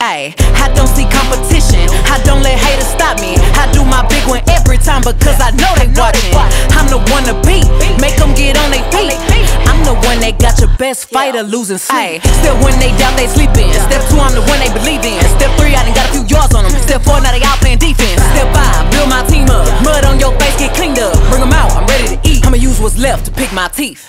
Ayy, I don't see competition. I don't let haters stop me. I do my big one every time because I know they watching. I'm the one to beat, make them get on their feet. I'm the one that got your best fighter losing sleep. Still when they doubt they sleeping. Step two, I'm the one they believe in. Step three, I done got a few yards on them. Step four, now they out playing defense. Step five, build my team up. Mud on your face, get cleaned up. Bring them out, I'm ready to eat. I'ma use what's left to pick my teeth.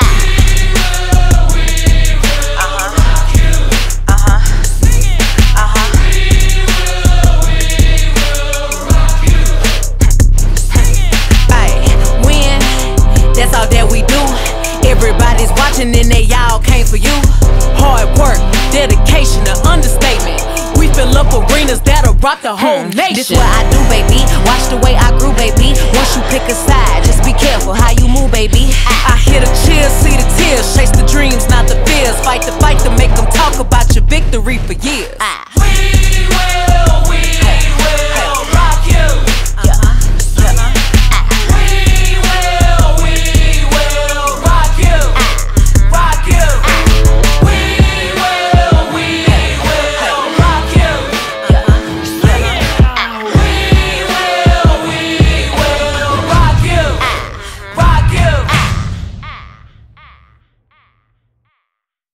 Everybody's watching and they all came for you. Hard work, dedication, an understatement. We fill up arenas that'll rock the whole nation. This what I do, baby. Watch the way I grew, baby. Once you pick a side, just be careful how you move, baby. I hear the cheers, see the tears, chase the dreams, not the fears. Fight the fight to make them talk about your victory for years. Ah.